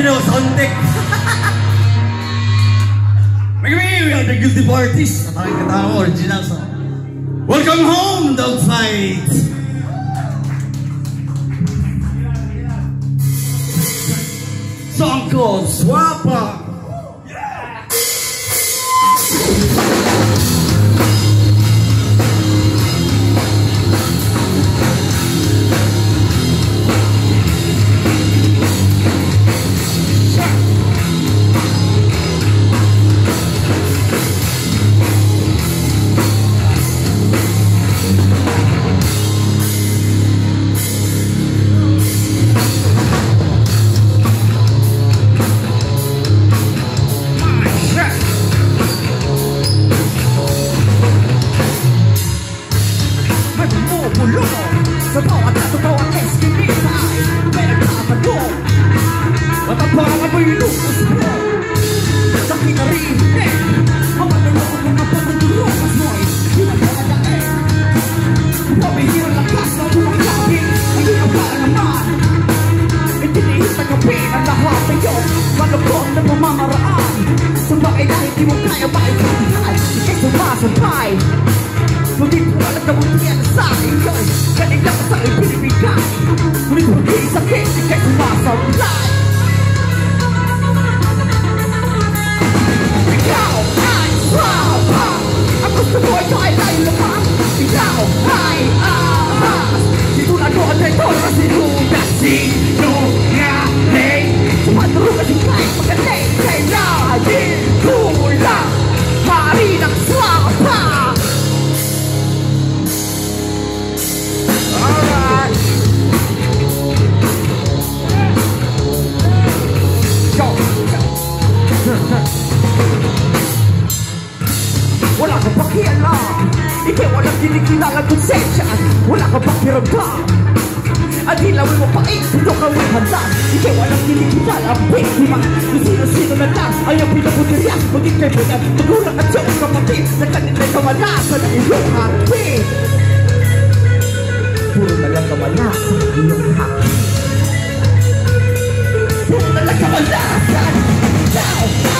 We are the guilty parties. Original song. Welcome home, dog fight! Song called Swapa. så tar han den som tar en häst i misshandel Med en knappen på Och tar på alla bylor och språk Den som hinner in den Har man en lång och nappen och drogas noj Innan hela dagen Jag vill ge alla kassa och våra kapping Jag vill ha skärna man Inte det hittar jag ben alla har för jobb Man och konden på mamma och Ann Som bara är där i vår kaj och bajs Inte så bra som paj Ngunit walang kabutihan sa akin Kanila ka sa akin pinibigay pakialam Ikaw walang kinikilangan konsensya Wala kang pakiramdam Ang hilawin mo pa Ito ka may handa Ikaw walang kinikilangan Biktima Kung sino-sino na lang Ay ang pinaputirya Maging kaibigan Magulang at siyang kapatid Na kanila'y kamalasan ng iyong hati Puro na lang kamalasan ng iyong hati Puro na lang kamalasan Ikaw ay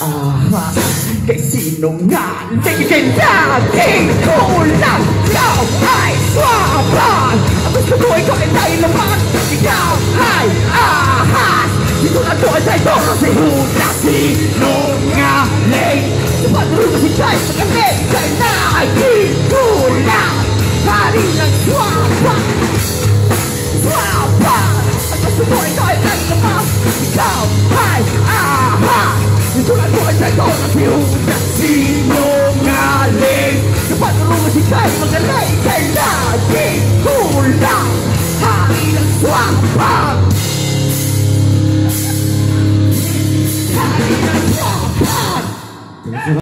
啊，嘅善怒眼睛嘅差天高能又係花瓣，不是佢佢睇到乜又係啊哈，你都能再睇到是胡達是怒眼你，不如唔係嘅咩嘅那天高能，他你能抓吧？Na Sinungaling Sa paduro kasi tayo magaling Kay laging kulang Hari ng swapan